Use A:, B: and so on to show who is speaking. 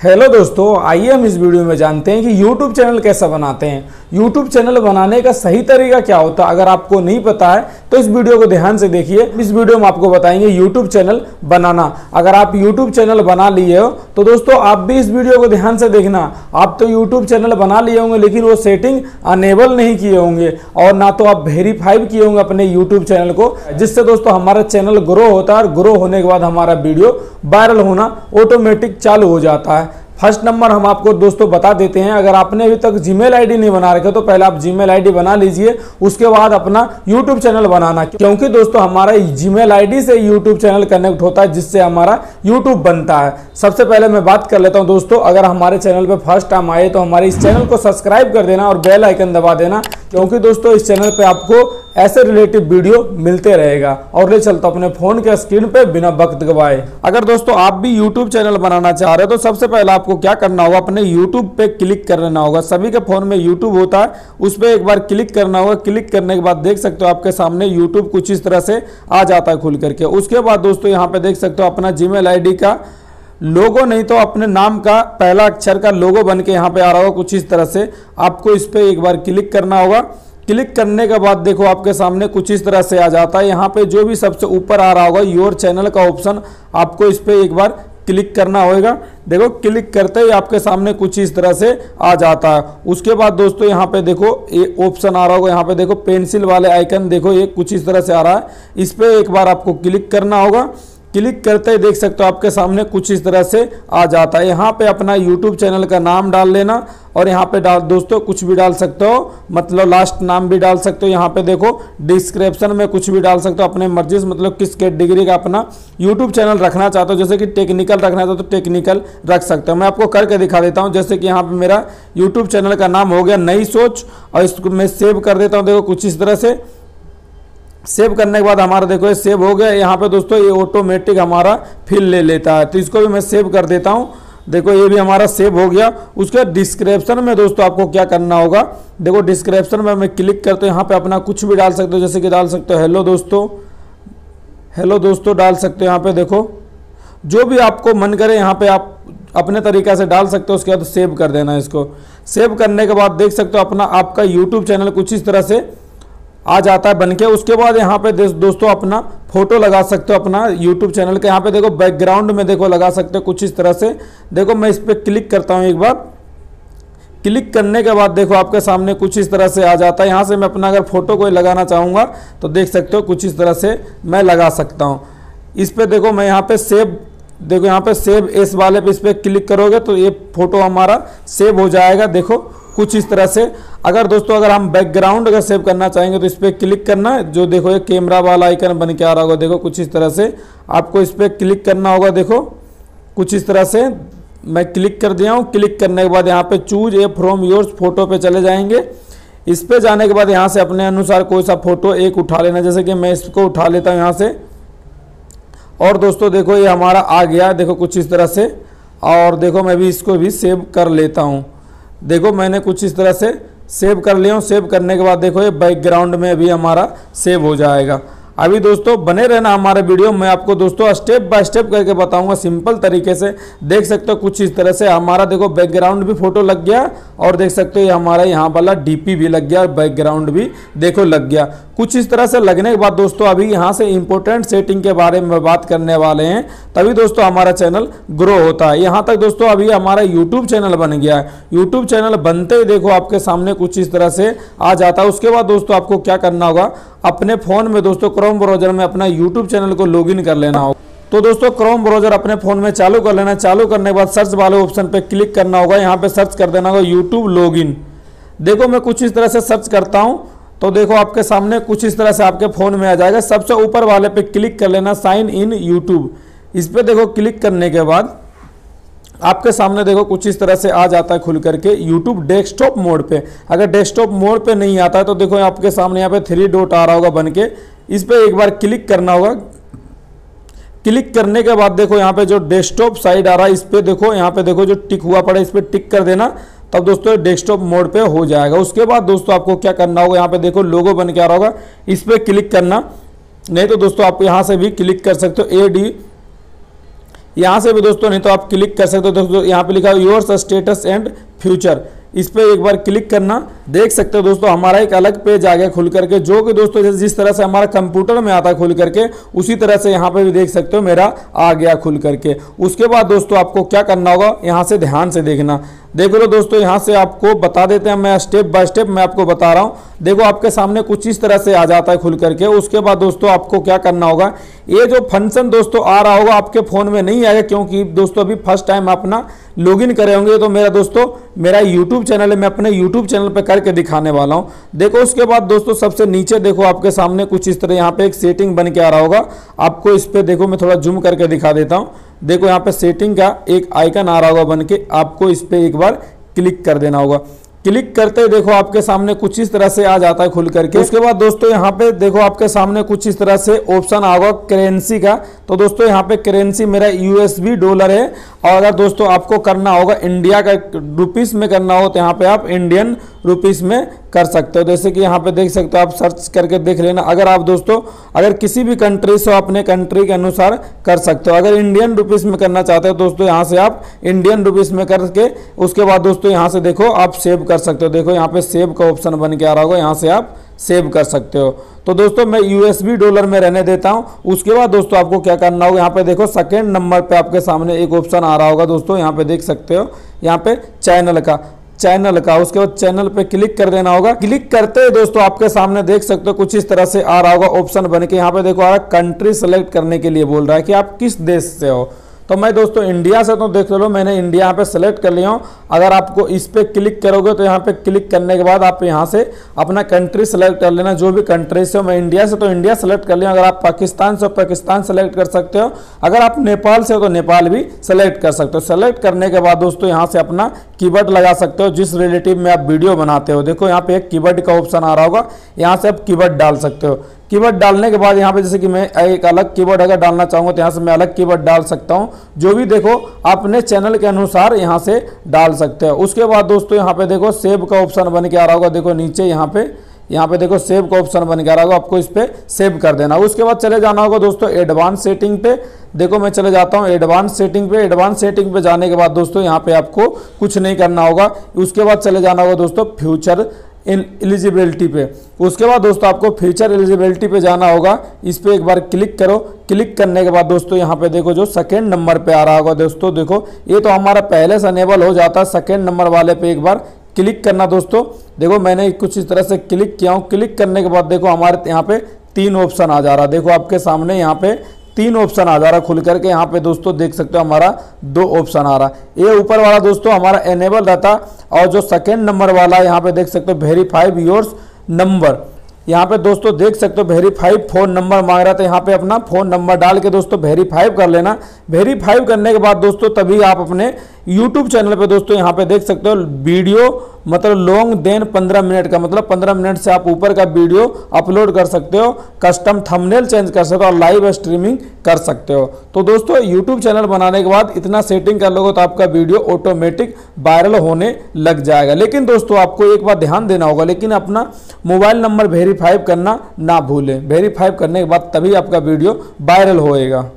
A: Hello दोस्तों, आइए हम इस वीडियो में जानते हैं कि YouTube चैनल कैसा बनाते हैं। YouTube चैनल बनाने का सही तरीका क्या होता है? अगर आपको नहीं पता है तो इस वीडियो को ध्यान से देखिए। इस वीडियो में आपको बताएँगे YouTube चैनल बनाना। अगर आप YouTube चैनल बना लिए हो तो दोस्तों आप भी इस वीडियो को ध्यान से देखना। आप तो YouTube चैनल बना लिए होंगे, लेकिन वो सेटिंग अनेबल नहीं किए होंगे, और ना तो आप वेरीफाइव किए होंगे अपने यूट्यूब चैनल को, जिससे दोस्तों हमारा चैनल ग्रो होता है, और ग्रो होने के बाद हमारा वीडियो वायरल होना ऑटोमेटिक चालू हो जाता है। फ़र्स्ट नंबर हम आपको दोस्तों बता देते हैं, अगर आपने अभी तक जीमेल आईडी नहीं बना रखे तो पहले आप जीमेल आईडी बना लीजिए, उसके बाद अपना यूट्यूब चैनल बनाना, क्योंकि दोस्तों हमारा जीमेल आईडी से यूट्यूब चैनल कनेक्ट होता है, जिससे हमारा यूट्यूब बनता है। सबसे पहले मैं बात कर लेता हूँ दोस्तों, अगर हमारे चैनल पर फ़र्स्ट टाइम आए तो हमारे इस चैनल को सब्सक्राइब कर देना और बेल आइकन दबा देना, क्योंकि दोस्तों इस चैनल पर आपको ऐसे रिलेटिव वीडियो मिलते रहेगा। और ले चलता अपने फ़ोन के स्क्रीन पे बिना वक्त गवाए। अगर दोस्तों आप भी यूट्यूब चैनल बनाना चाह रहे हो तो सबसे पहले आपको क्या करना होगा, अपने यूट्यूब पे क्लिक कर लेना होगा। सभी के फ़ोन में यूट्यूब होता है, उस पर एक बार क्लिक करना होगा। क्लिक करने के बाद देख सकते हो आपके सामने यूट्यूब कुछ इस तरह से आ जाता है खुल करके। उसके बाद दोस्तों यहाँ पे देख सकते हो अपना जीमेल आईडी का लोगो नहीं तो अपने नाम का पहला अक्षर का लोगो बन के यहाँ पे आ रहा होगा कुछ इस तरह से। आपको इस पर एक बार क्लिक करना होगा। क्लिक करने के बाद देखो आपके सामने कुछ इस तरह से आ जाता है। यहाँ पे जो भी सबसे ऊपर आ रहा होगा योर चैनल का ऑप्शन आपको इस पर एक बार क्लिक करना होगा देखो, क्लिक करते ही आपके सामने कुछ इस तरह से आ जाता है। उसके बाद दोस्तों, यहाँ पे देखो, ये ऑप्शन आ रहा होगा। यहाँ पे देखो पेंसिल वाले आइकन देखो, ये कुछ इस तरह से आ रहा है। इस पर एक बार आपको क्लिक करना होगा। क्लिक करते ही देख सकते हो आपके सामने कुछ इस तरह से आ जाता है। यहाँ पे अपना यूट्यूब चैनल का नाम डाल लेना और यहाँ पे डाल दोस्तों कुछ भी डाल सकते हो मतलब लास्ट नाम भी डाल सकते हो। यहाँ पे देखो डिस्क्रिप्शन में कुछ भी डाल सकते हो, अपने मर्ज़ी से मतलब किस कैटेगरी का अपना यूट्यूब चैनल रखना चाहते हो। जैसे कि टेक्निकल रखना चाहते हो तो टेक्निकल रख सकते हो। मैं आपको करके दिखा देता हूँ, जैसे कि यहाँ पर मेरा यूट्यूब चैनल का नाम हो गया नई सोच और इसको मैं सेव कर देता हूँ। देखो कुछ इस तरह से सेव करने के बाद हमारा देखो ये सेव हो गया। यहाँ पे दोस्तों ये ऑटोमेटिक हमारा फिल ले लेता है। तो इसको भी मैं सेव कर देता हूँ। देखो ये भी हमारा सेव हो गया। उसके डिस्क्रिप्शन में दोस्तों आपको क्या करना होगा? देखो डिस्क्रिप्शन में मैं क्लिक करते यहाँ पे अपना कुछ भी डाल सकते हो, जैसे कि डाल सकते हो। हेलो दोस्तों। हेलो दोस्तों, डाल सकते हो यहाँ पे देखो। जो भी आपको मन करे, यहाँ पे आप अपने तरीका से डाल सकते हो। उसके बाद सेव कर देना इसको। सेव करने के बाद देख सकते हो अपना आपका यूट्यूब चैनल कुछ इस तरह से आ जाता है बनके। उसके बाद यहाँ पे दोस्तों, अपना फ़ोटो लगा सकते हो, अपना यूट्यूब चैनल के। यहाँ पे देखो बैकग्राउंड में देखो, लगा सकते हो कुछ इस तरह से। देखो, मैं इस पर क्लिक करता हूँ एक बार। क्लिक करने के बाद देखो, आपके सामने कुछ इस तरह से आ जाता है। यहाँ से मैं अपना अगर फ़ोटो कोई लगाना चाहूँगा तो देख सकते हो कुछ इस तरह से मैं लगा सकता हूँ। इस पर देखो, मैं यहाँ पे सेव देखो, यहाँ पे सेव एस वाले पे इस पर क्लिक करोगे तो ये फ़ोटो हमारा सेव हो जाएगा। देखो, कुछ इस तरह से अगर दोस्तों, अगर हम बैकग्राउंड अगर सेव करना चाहेंगे तो इस पर क्लिक करना। जो देखो, ये कैमरा वाला आइकन बन के आ रहा होगा, देखो, कुछ इस तरह से। आपको इस पर क्लिक करना होगा, देखो, कुछ इस तरह से। मैं क्लिक कर दिया हूँ। क्लिक करने के बाद यहाँ पे choose a from yours photo पे चले जाएँगे। इस पे जाने के बाद यहाँ से अपने अनुसार कोई सा फ़ोटो एक उठा लेना। जैसे कि मैं इसको उठा लेता हूँ यहाँ से। और दोस्तों, देखो, ये हमारा आ गया। देखो, कुछ इस तरह से। और देखो, मैं भी इसको भी सेव कर लेता हूँ। देखो, मैंने कुछ इस तरह से सेव कर लिया हूँ। सेव करने के बाद देखो ये बैकग्राउंड में भी हमारा सेव हो जाएगा। अभी दोस्तों, बने रहना हमारे वीडियो में आपको दोस्तों स्टेप बाय स्टेप करके बताऊँगा सिंपल तरीके से। देख सकते हो, कुछ इस तरह से हमारा देखो बैकग्राउंड भी फ़ोटो लग गया, और देख सकते हो, ये हमारा यहाँ वाला डीपी भी लग गया, और बैकग्राउंड भी देखो, लग गया। कुछ इस तरह से लगने के बाद दोस्तों, अभी यहाँ से इंपॉर्टेंट सेटिंग के बारे में बात करने वाले हैं, तभी दोस्तों हमारा चैनल ग्रो होता है। यहाँ तक दोस्तों, अभी हमारा यूट्यूब चैनल बन गया है। यूट्यूब चैनल बनते ही देखो, आपके सामने कुछ इस तरह से आ जाता है। उसके बाद दोस्तों, आपको क्या करना होगा अपने फ़ोन में दोस्तों क्रोम ब्राउज़र में अपना यूट्यूब चैनल को लॉगिन कर लेना होगा तो दोस्तों क्रोम ब्राउज़र अपने फ़ोन में चालू कर लेना। चालू करने के बाद सर्च वाले ऑप्शन पर क्लिक करना होगा। यहाँ पे सर्च कर देना होगा यूट्यूब लॉगिन देखो मैं कुछ इस तरह से सर्च करता हूँ। तो देखो आपके सामने कुछ इस तरह से आपके फ़ोन में आ जाएगा। सबसे ऊपर वाले पे क्लिक कर लेना साइन इन यूट्यूब इस पर देखो क्लिक करने के बाद आपके सामने देखो कुछ इस तरह से आ जाता है खुल करके YouTube डेस्कटॉप मोड पे। अगर डेस्कटॉप मोड पे नहीं आता है तो देखो आपके सामने यहाँ पे थ्री डॉट आ रहा होगा बन के। इस पर एक बार क्लिक करना होगा। क्लिक करने के बाद देखो यहाँ पे जो डेस्कटॉप साइड आ रहा है, इस पर देखो, यहाँ पे देखो जो टिक हुआ पड़ा इस पर टिक कर देना। तब दोस्तों डेस्कटॉप मोड पे हो जाएगा। उसके बाद दोस्तों आपको क्या करना होगा, यहाँ पे देखो लोगो बन के आ रहा होगा। इस पर क्लिक करना। नहीं तो दोस्तों आप यहाँ से भी क्लिक कर सकते हो। ए डी यहाँ से भी दोस्तों, नहीं तो आप क्लिक कर सकते हो। दोस्तों, यहाँ पे लिखा है योर्स स्टेटस एंड फ्यूचर इस पर एक बार क्लिक करना, देख सकते हो दोस्तों, हमारा एक अलग पेज आ गया खुल करके, जो कि दोस्तों जिस तरह से हमारा कंप्यूटर में आता है खुल करके, उसी तरह से यहाँ पे भी देख सकते हो, मेरा आ गया खुल करके। उसके बाद दोस्तों, आपको क्या करना होगा, यहाँ से ध्यान से देखना। देखो तो दोस्तों, यहाँ से आपको बता देते हैं, मैं स्टेप बाय स्टेप मैं आपको बता रहा हूँ। देखो, आपके सामने कुछ इस तरह से आ जाता है खुल करके। उसके बाद दोस्तों, आपको क्या करना होगा? ये जो फ़ंक्शन दोस्तों आ रहा होगा आपके फ़ोन में नहीं आएगा, क्योंकि दोस्तों, अभी फ़र्स्ट टाइम अपना लॉगिन करे होंगे। तो मेरा दोस्तों, मेरा यूट्यूब चैनल है, मैं अपने यूट्यूब चैनल पर करके दिखाने वाला हूँ। देखो, उसके बाद दोस्तों, सबसे नीचे देखो, आपके सामने कुछ इस तरह यहाँ पे एक सेटिंग बन के आ रहा होगा। आपको इस पर देखो, मैं थोड़ा जूम करके दिखा देता हूँ। देखो यहाँ पे सेटिंग का एक आइकन आ रहा होगा बन के आपको इस पर एक बार क्लिक कर देना होगा। क्लिक करते देखो आपके सामने कुछ इस तरह से आ जाता है खुल करके। उसके बाद दोस्तों यहाँ पे देखो आपके सामने कुछ इस तरह से ऑप्शन आएगा करेंसी का। तो दोस्तों यहाँ पे करेंसी मेरा यूएसबी डॉलर है और अगर दोस्तों आपको करना होगा इंडिया का रुपीस में करना हो तो यहाँ पे आप इंडियन रुपीस में कर सकते हो। जैसे कि यहाँ पे देख सकते हो, आप सर्च करके देख लेना। अगर आप दोस्तों, अगर किसी भी कंट्री से अपने कंट्री के अनुसार कर सकते हो। अगर इंडियन रुपीस में करना चाहते हो, दोस्तों, यहाँ से आप इंडियन रुपीस में करके, उसके बाद दोस्तों, यहाँ से देखो, आप सेव कर सकते हो। देखो, यहाँ पे सेव का ऑप्शन बन के आ रहा होगा, यहाँ से आप सेव कर सकते हो। तो दोस्तों, मैं यूएसबी डॉलर में रहने देता हूँ। उसके बाद दोस्तों, आपको क्या करना होगा, यहाँ पे देखो सेकेंड नंबर पे आपके सामने एक ऑप्शन आ रहा होगा, दोस्तों, यहाँ पे देख सकते हो, यहाँ पे चैनल का। चैनल का, उसके बाद चैनल पे क्लिक कर देना होगा। क्लिक करते ही दोस्तों आपके सामने देख सकते हो कुछ इस तरह से आ रहा होगा ऑप्शन बन के। यहाँ पे देखो आ रहा है कंट्री सेलेक्ट करने के लिए बोल रहा है कि आप किस देश से हो? तो मैं दोस्तों इंडिया से तो देख लो, मैंने इंडिया यहाँ पे सेलेक्ट कर लिया हूँ। अगर आपको इस पर क्लिक करोगे तो यहाँ पे क्लिक करने के बाद आप यहाँ से अपना कंट्री सेलेक्ट कर लेना, जो भी कंट्री से हो। मैं इंडिया से तो इंडिया सेलेक्ट कर लिया अगर आप पाकिस्तान से हो पाकिस्तान सेलेक्ट कर सकते हो। अगर आप नेपाल से हो तो नेपाल भी सेलेक्ट कर सकते हो। सेलेक्ट करने के बाद दोस्तों यहाँ से अपना कीबोर्ड लगा सकते हो, जिस रिलेटिव में आप वीडियो बनाते हो। देखो यहाँ पे एक कीबोर्ड का ऑप्शन आ रहा होगा, यहाँ से आप कीबोर्ड डाल सकते हो। कीवर्ड डालने के बाद यहाँ पे जैसे कि मैं एक अलग कीवर्ड अगर डालना चाहूँगा तो यहाँ से मैं अलग कीवर्ड डाल सकता हूँ। जो भी देखो, अपने चैनल के अनुसार यहाँ से डाल सकते हो। उसके बाद दोस्तों यहाँ पे देखो, सेव का ऑप्शन बन के आ रहा होगा। देखो नीचे यहाँ पे यहाँ पे देखो सेव का ऑप्शन बन रहा होगा। आपको इस पर सेव कर देना। उसके बाद चले जाना होगा दोस्तों एडवांस सेटिंग पे। देखो मैं चले जाता हूँ एडवांस सेटिंग पे। एडवांस सेटिंग पे जाने के बाद दोस्तों यहाँ पे आपको कुछ नहीं करना होगा। उसके बाद चले जाना होगा दोस्तों फ्यूचर एलिजिबिलिटी पे। उसके बाद दोस्तों आपको फ्यूचर एलिजिबिलिटी पे जाना होगा। इस पर एक बार क्लिक करो। क्लिक करने के बाद दोस्तों यहाँ पे देखो जो सेकेंड नंबर पे आ रहा होगा दोस्तों, देखो। ये तो हमारा पहले से अनेबल हो जाता है सेकेंड नंबर वाले पे एक बार क्लिक करना दोस्तों। देखो, मैंने कुछ इस तरह से क्लिक किया हूँ। क्लिक करने के बाद देखो हमारे यहाँ पे तीन ऑप्शन आ जा रहा। है देखो आपके सामने यहाँ पे तीन ऑप्शन आ जा रहा खुल करके। यहाँ पे दोस्तों देख सकते हो हमारा दो ऑप्शन आ रहा ये ऊपर वाला दोस्तों हमारा एनेबल रहता और जो सेकेंड नंबर वाला यहाँ पे देख सकते हो वेरीफाइव योर्स नंबर यहाँ पे दोस्तों देख सकते हो वेरीफाइव फ़ोन नंबर मांग रहा था। यहाँ पे अपना फ़ोन नंबर डाल के दोस्तों वेरीफाइव कर लेना। वेरीफाइव करने के बाद दोस्तों तभी आप अपने यूट्यूब चैनल पे दोस्तों यहाँ पे देख सकते हो वीडियो मतलब लॉन्ग देन 15 मिनट का मतलब 15 मिनट से आप ऊपर का वीडियो अपलोड कर सकते हो कस्टम थंबनेल चेंज कर सकते हो और लाइव स्ट्रीमिंग कर सकते हो। तो दोस्तों यूट्यूब चैनल बनाने के बाद इतना सेटिंग कर लोगे तो आपका वीडियो ऑटोमेटिक वायरल होने लग जाएगा। लेकिन दोस्तों आपको एक बार ध्यान देना होगा, लेकिन अपना मोबाइल नंबर वेरीफाइव करना ना भूलें। वेरीफाइव करने के बाद तभी आपका वीडियो वायरल होएगा।